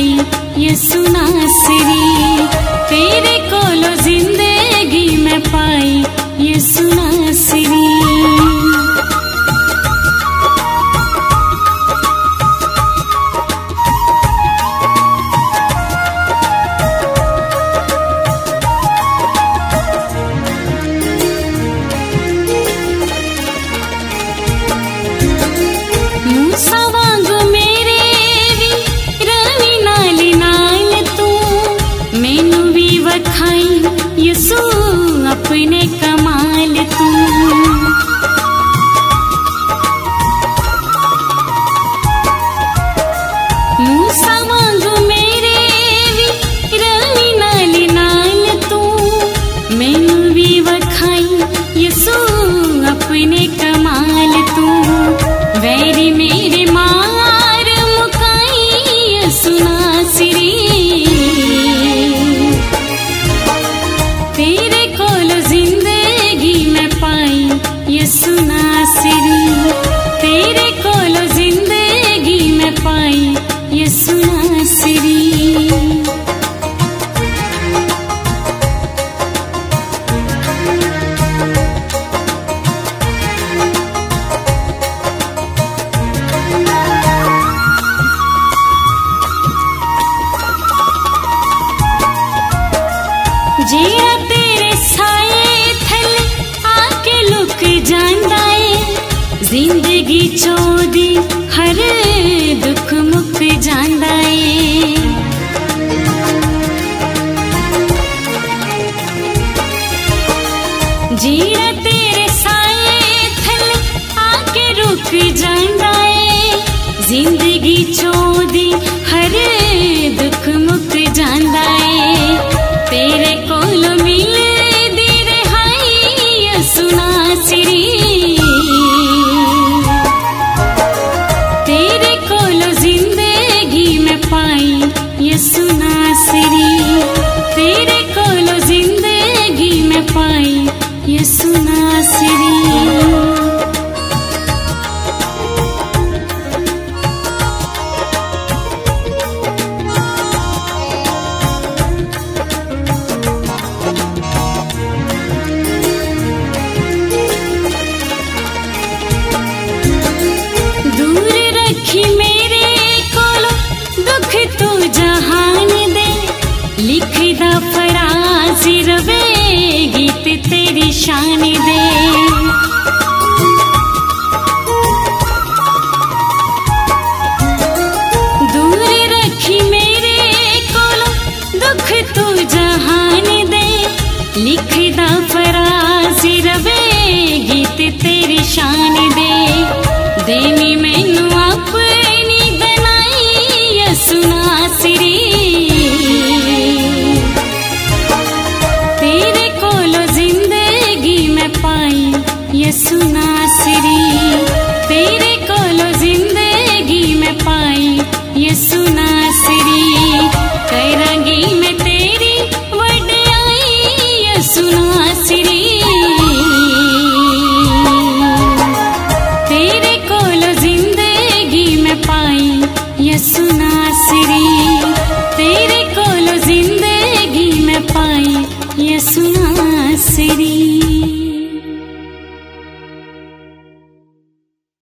இயேசு நாசரி பேரே Queen जिया तेरे साए थल आके लुक जांदा ए ज़िंदगी चोदी हर दुख मुक जांदा ए जिया तेरे साए थल आके रुक जाना ए ज़िंदगी चोदी हर दुख मुक जांदा ए तेरे आसरी तेरे को ज़िंदगी में पाई ये सुना सिरी। सुना